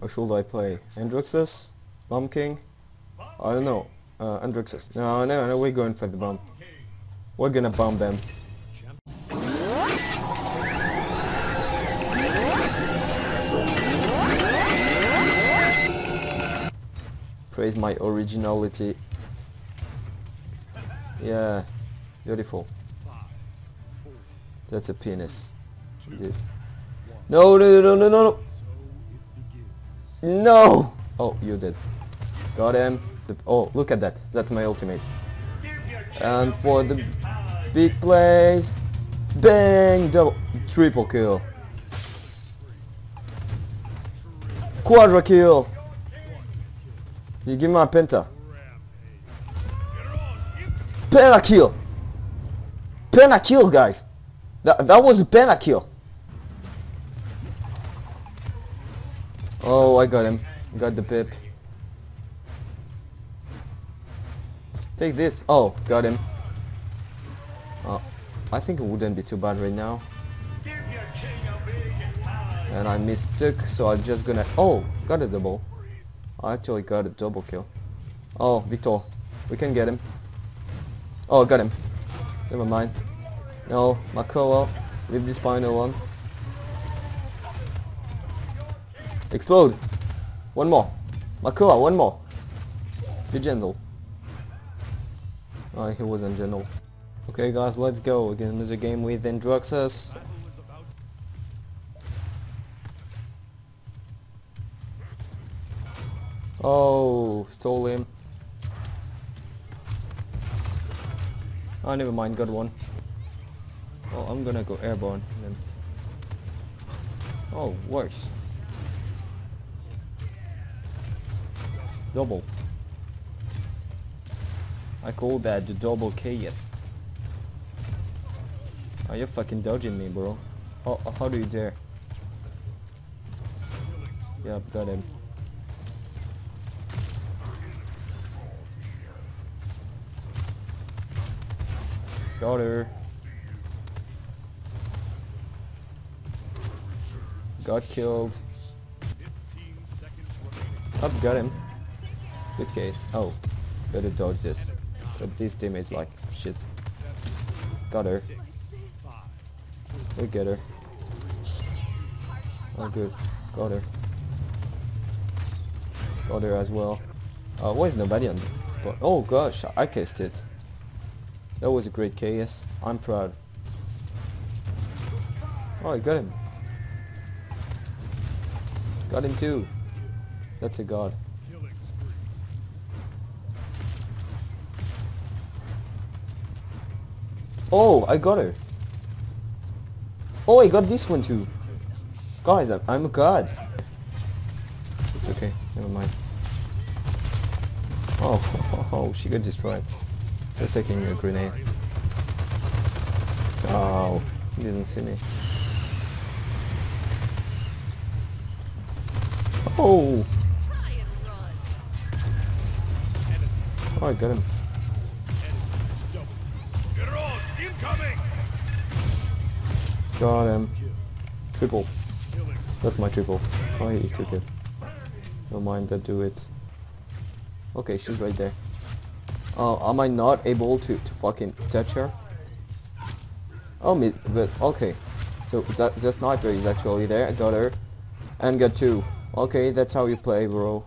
Or should I play Androxus? Bomb King? I don't know. Uh, Androxus. No, no, no, we're going for the bomb. We're gonna bomb them. Praise my originality. Yeah, beautiful. That's a penis. Dude. No, no, no, no, no, no. No! Oh, you did. Got him. Oh, look at that. That's my ultimate. And for the big plays. Bang! Double. Triple kill. Quadra kill. You give me my penta. Penta kill. Penta kill, guys. That, that was a penta kill. Oh, I got him. Got the pip. Take this. Oh, got him. Oh, I think it wouldn't be too bad right now. And I mistook, so I'm just gonna... Oh, got a double. I actually got a double kill. Oh, Viktor. We can get him. Oh, got him. Never mind. No, Makoa. Leave this final one. Explode! One more. Makoa, one more. Be gentle. Oh, he wasn't gentle. Okay guys, let's go. Again, there's a game with Androxus. Oh, stole him. Oh, never mind, got one. Oh, I'm gonna go airborne then. Oh, worse. Double. I call that the double KS. Are you fucking dodging me, bro? How, how do you dare? Yep, got him. Got her. Got killed. Up, got him. Good KS. Oh, better dodge this. But these teammates like shit. Got her. We get her. Oh good. Got her. Got her as well. Uh, why is nobody on the Oh gosh, I cased it. That was a great KS. I'm proud. Oh, I got him. Got him too. That's a god. Oh, I got her. Oh, I got this one too. Guys, I'm, I'm a god. It's okay. Never mind. Oh, oh, oh, she got destroyed. Just taking a grenade. Oh, he didn't see me. Oh! Oh, I got him. Got him. Triple. That's my triple. Oh, he took it. Don't mind that, do it. Okay, she's right there. Oh, am I not able to, to fucking touch her? Oh, me, but okay. So that the sniper is actually there. I got her, and got two. Okay, that's how you play, bro.